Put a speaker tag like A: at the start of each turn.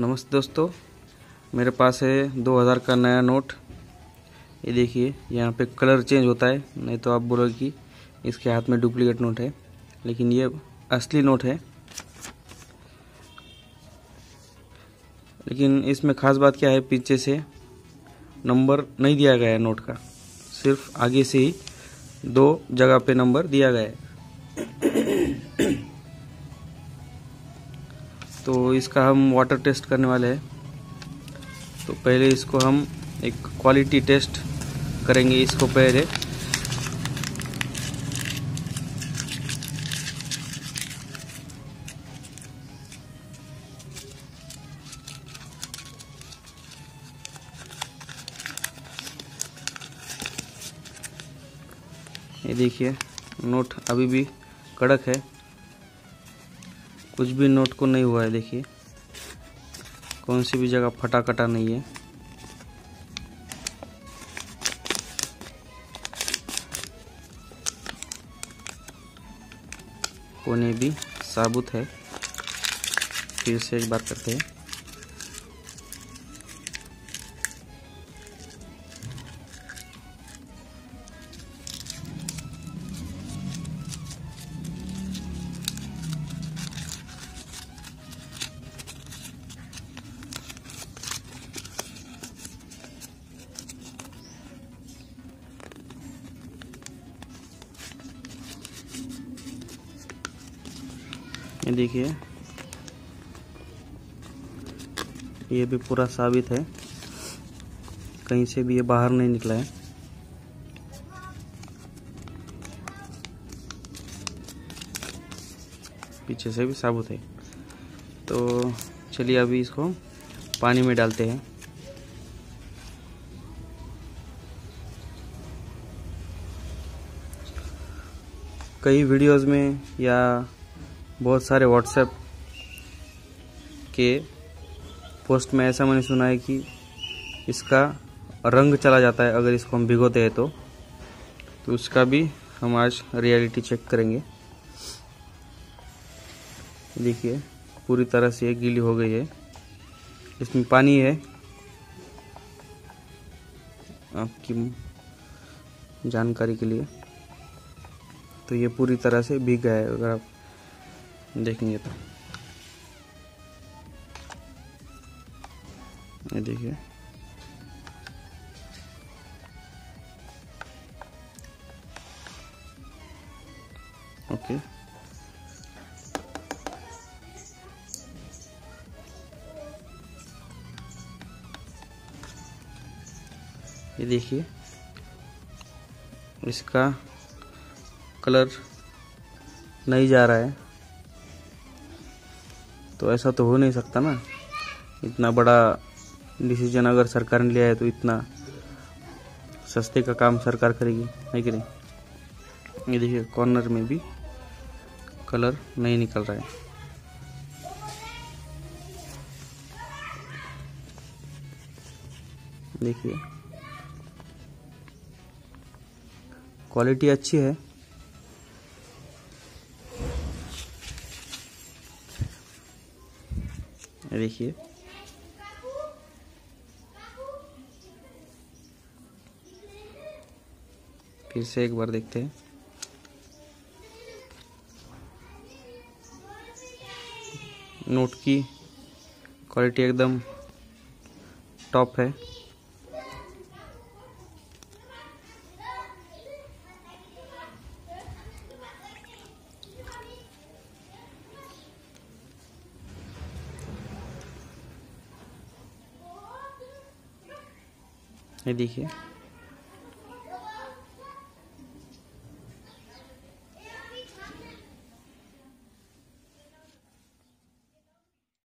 A: नमस्ते दोस्तों, मेरे पास है 2000 का नया नोट। ये देखिए, यहाँ पे कलर चेंज होता है, नहीं तो आप बोलोगे कि इसके हाथ में डुप्लीकेट नोट है, लेकिन ये असली नोट है। लेकिन इसमें ख़ास बात क्या है, पीछे से नंबर नहीं दिया गया है नोट का, सिर्फ़ आगे से ही दो जगह पे नंबर दिया गया है। तो इसका हम वाटर टेस्ट करने वाले हैं। तो पहले इसको हम एक क्वालिटी टेस्ट करेंगे इसको पहले। ये देखिए नोट अभी भी कड़क है। कुछ भी नोट को नहीं हुआ है, देखिए। कौन सी भी जगह फटा कटा नहीं है। कोने भी साबुत है। फिर से एक बार करते हैं। ये देखिए। ये भी पूरा साबित है। कहीं से भी ये बाहर नहीं निकला है। पीछे से भी साबुत है। तो चलिए अभी इसको पानी में डालते हैं। कई वीडियोस में या बहुत सारे व्हाट्सएप के पोस्ट में ऐसा मैंने सुना है कि इसका रंग चला जाता है अगर इसको हम भिगोते हैं तो। तो उसका भी हम आज रियलिटी चेक करेंगे। देखिए, पूरी तरह से ये गीली हो गई है। इसमें पानी है। आपकी जानकारी के लिए। तो ये पूरी तरह से भीग गया है, अगर आप देखेंगे तो। ये देखिए। ओके। ये देखिए। इसका कलर नहीं जा रहा है। तो ऐसा तो हो नहीं सकता ना। इतना बड़ा डिसीज़न अगर सरकार ने लिया है तो इतना सस्ते का काम सरकार करेगी, है कि नहीं? ये देखिए कॉर्नर में भी कलर नहीं निकल रहा है। देखिए क्वालिटी अच्छी है। देखिए। फिर से एक बार देखते हैं। नोट की क्वालिटी एकदम टॉप है। ये देखिए।